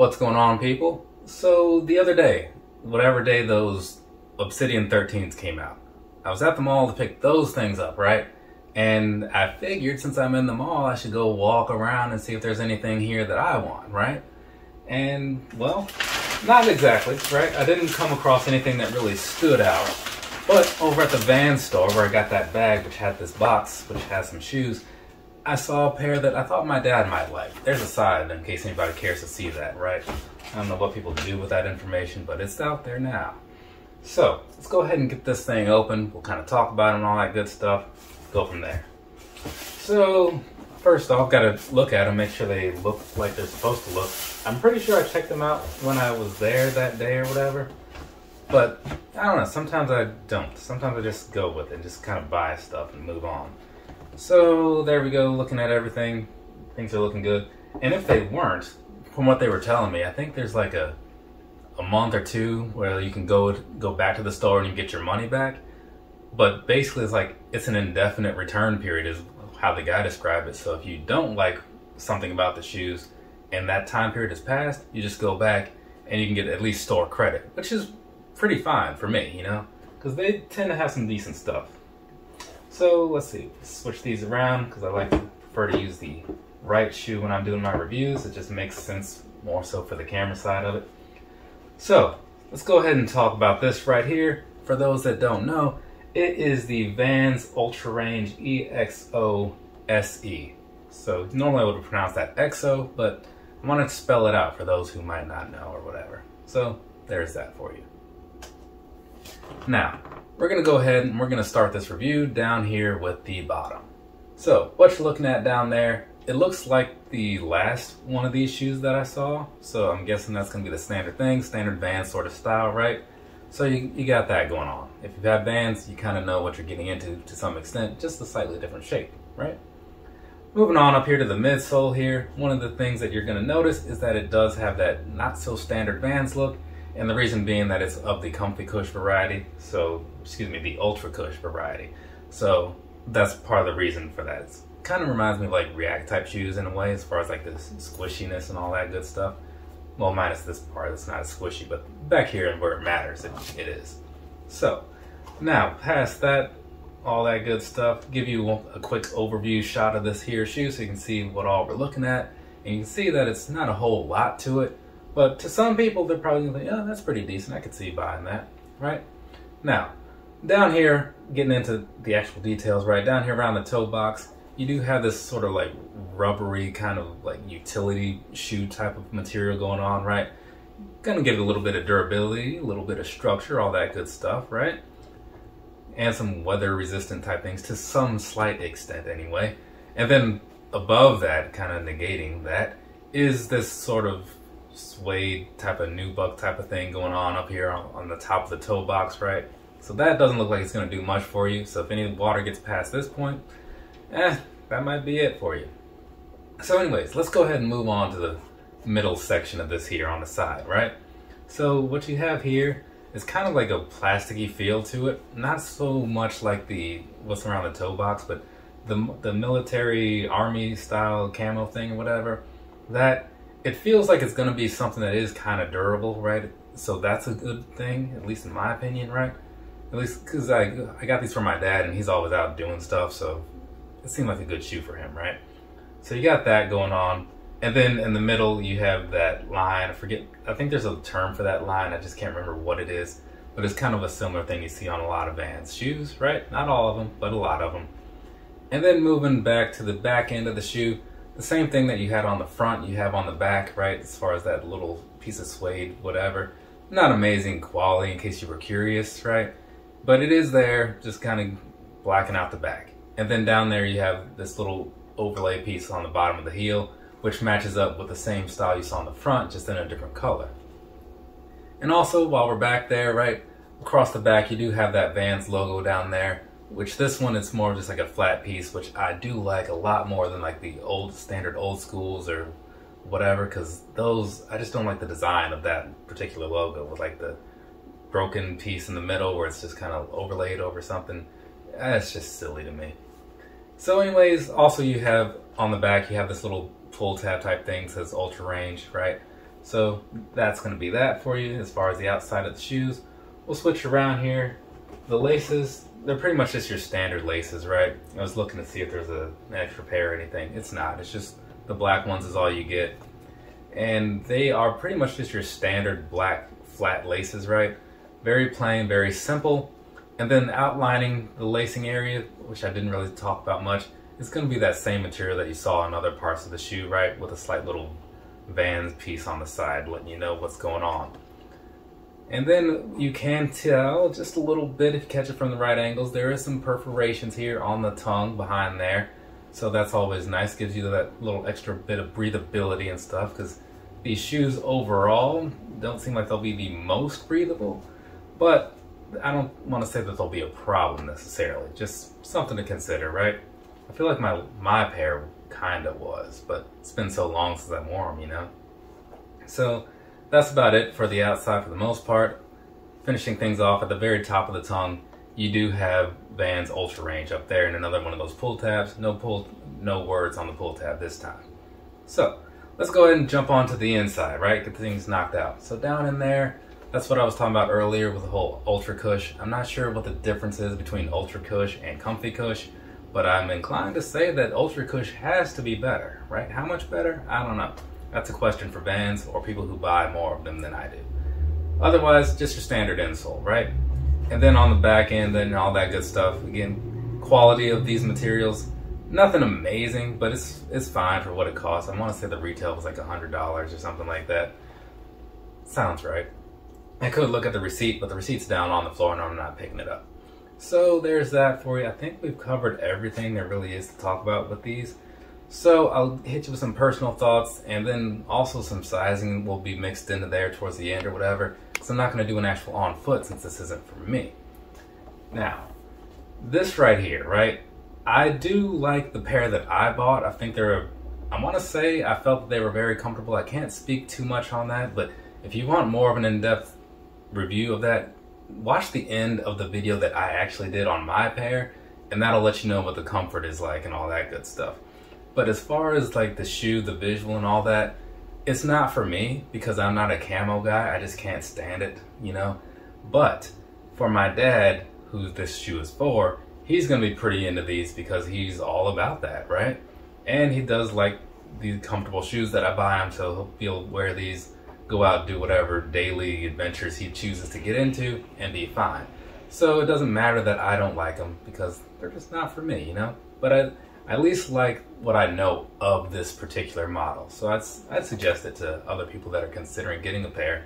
What's going on, people? So, the other day, whatever day those Obsidian 13s came out, I was at the mall to pick those things up, right? And I figured since I'm in the mall, I should go walk around and see if there's anything here that I want, right? And, well, not exactly, right? I didn't come across anything that really stood out. But over at the van store where I got that bag, which had this box, which has some shoes, I saw a pair that I thought my dad might like. There's a side in case anybody cares to see that, right? I don't know what people do with that information, but it's out there now. So let's go ahead and get this thing open. We'll kind of talk about it and all that good stuff. Go from there. So first off, got to look at them, make sure they look like they're supposed to look. I'm pretty sure I checked them out when I was there that day or whatever. But I don't know. Sometimes I don't. Sometimes I just go with it, and just kind of buy stuff and move on. So there we go, looking at everything. Things are looking good. And if they weren't, from what they were telling me, I think there's like a a month or two where you can go go back to the store and you get your money back. But basically, it's like it's an indefinite return period, is how the guy described it. So if you don't like something about the shoes and that time period has passed, you just go back and you can get at least store credit, which is pretty fine for me, you know, because they tend to have some decent stuff. So let's see, switch these around because I like to prefer to use the right shoe when I'm doing my reviews. It just makes sense more so for the camera side of it. So let's go ahead and talk about this right here. For those that don't know, it is the Vans Ultra Range EXO SE. So normally I would pronounce that EXO, but I wanted to spell it out for those who might not know or whatever. So there's that for you. Now, we're gonna go ahead and we're gonna start this review down here with the bottom. So what you're looking at down there, it looks like the last one of these shoes that I saw. So I'm guessing that's gonna be the standard thing, standard Vans sort of style, right? So you, you got that going on. If you've had Vans, you kind of know what you're getting into to some extent, just a slightly different shape, right? Moving on up here to the midsole here, one of the things that you're gonna notice is that it does have that not so standard Vans look, and the reason being that it's of the comfy cush variety, so, excuse me, the ultra cush variety. So that's part of the reason for that. It kind of reminds me of like React type shoes in a way, as far as like this squishiness and all that good stuff. Well, minus this part that's not as squishy, but back here and where it matters, it, it is. So, now, past that, all that good stuff, give you a quick overview shot of this here shoe so you can see what all we're looking at. And you can see that it's not a whole lot to it, but to some people, they're probably gonna think, oh, that's pretty decent. I could see buying that, right? Now, down here, getting into the actual details, right? Down here around the toe box, you do have this sort of like rubbery kind of like utility shoe type of material going on, right? Gonna give it a little bit of durability, a little bit of structure, all that good stuff, right? And some weather resistant type things to some slight extent anyway. And then above that, kind of negating that, is this sort of suede type of nubuck type of thing going on up here on, on the top of the toe box, right? So that doesn't look like it's going to do much for you. So if any water gets past this point, eh, that might be it for you. So anyways, let's go ahead and move on to the middle section of this here on the side, right? So what you have here is kind of like a plasticky feel to it. Not so much like the what's around the toe box, but the, the military army style camo thing or whatever. That it feels like it's going to be something that is kind of durable, right? So that's a good thing, at least in my opinion, right? At least because I, I got these from my dad and he's always out doing stuff, so it seemed like a good shoe for him, right? So you got that going on. And then in the middle, you have that line. I forget, I think there's a term for that line. I just can't remember what it is. But it's kind of a similar thing you see on a lot of Vans shoes, right? Not all of them, but a lot of them. And then moving back to the back end of the shoe, the same thing that you had on the front, you have on the back, right? As far as that little piece of suede, whatever. Not amazing quality in case you were curious, right? But it is there, just kind of blacking out the back. And then down there you have this little overlay piece on the bottom of the heel, which matches up with the same style you saw on the front, just in a different color. And also, while we're back there, right, across the back, you do have that Vans logo down there which this one is more just like a flat piece, which I do like a lot more than like the old standard Old Skools or whatever, because those, I just don't like the design of that particular logo with like the broken piece in the middle where it's just kind of overlaid over something. That's just silly to me. So anyways, also you have on the back, you have this little pull tab type thing says ultra range, right? So that's going to be that for you as far as the outside of the shoes. We'll switch around here. The laces, they're pretty much just your standard laces, right? I was looking to see if there's a, an extra pair or anything. It's not. It's just the black ones is all you get. And they are pretty much just your standard black flat laces, right? Very plain, very simple. And then outlining the lacing area, which I didn't really talk about much, it's going to be that same material that you saw in other parts of the shoe, right? With a slight little Vans piece on the side, letting you know what's going on. And then you can tell just a little bit if you catch it from the right angles. There is some perforations here on the tongue behind there. So that's always nice. Gives you that little extra bit of breathability and stuff because these shoes overall don't seem like they'll be the most breathable. But I don't want to say that they'll be a problem necessarily. Just something to consider, right? I feel like my my pair kind of was, but it's been so long since I wore them, you know? So that's about it for the outside for the most part. Finishing things off at the very top of the tongue, you do have Vans Ultra Range up there and another one of those pull tabs. No pull, no words on the pull tab this time. So let's go ahead and jump onto the inside, right? Get things knocked out. So down in there, that's what I was talking about earlier with the whole Ultra Cush. I'm not sure what the difference is between Ultra Cush and Comfy Cush, but I'm inclined to say that Ultra Cush has to be better, right? How much better? I don't know. That's a question for Vans or people who buy more of them than I do. Otherwise, just your standard insole, right? And then on the back end, then all that good stuff. Again, quality of these materials, nothing amazing, but it's it's fine for what it costs. I want to say the retail was like a hundred dollars or something like that. Sounds right. I could look at the receipt, but the receipt's down on the floor and I'm not picking it up. So there's that for you. I think we've covered everything there really is to talk about with these. So I'll hit you with some personal thoughts and then also some sizing will be mixed into there towards the end or whatever. Because I'm not going to do an actual on foot since this isn't for me. Now, this right here, right? I do like the pair that I bought. I think they're, I want to say I felt that they were very comfortable. I can't speak too much on that, but if you want more of an in-depth review of that, watch the end of the video that I actually did on my pair and that'll let you know what the comfort is like and all that good stuff. But as far as like the shoe, the visual and all that, it's not for me because I'm not a camo guy. I just can't stand it, you know? But for my dad, who this shoe is for, he's gonna be pretty into these because he's all about that, right? And he does like these comfortable shoes that I buy him, so he'll wear these, go out, do whatever daily adventures he chooses to get into, and be fine. So it doesn't matter that I don't like them because they're just not for me, you know? But I, I at least like what I know of this particular model. So I'd, I'd suggest it to other people that are considering getting a pair.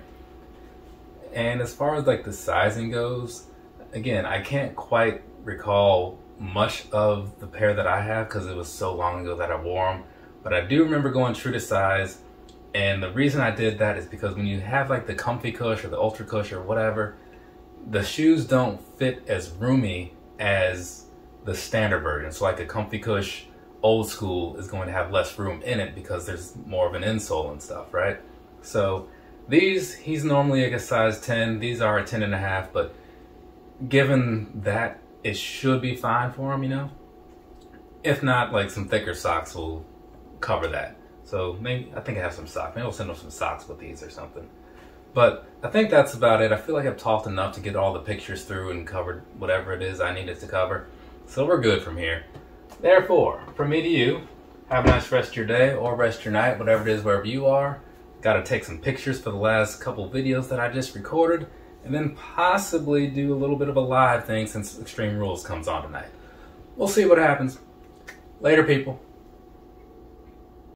And as far as like the sizing goes, again, I can't quite recall much of the pair that I have because it was so long ago that I wore them. But I do remember going true to size. And the reason I did that is because when you have like the comfy cush or the ultra cush or whatever, the shoes don't fit as roomy as the standard version. So like a Comfy Cush Old Skool is going to have less room in it because there's more of an insole and stuff, right? So these, he's normally like a size 10. These are a 10 and a half, but given that it should be fine for him, you know? If not, like some thicker socks will cover that. So maybe, I think I have some socks. Maybe I'll send him some socks with these or something. But I think that's about it. I feel like I've talked enough to get all the pictures through and covered whatever it is I needed to cover. So we're good from here. Therefore, from me to you, have a nice rest of your day or rest of your night, whatever it is, wherever you are. Got to take some pictures for the last couple videos that I just recorded, and then possibly do a little bit of a live thing since Extreme Rules comes on tonight. We'll see what happens. Later, people.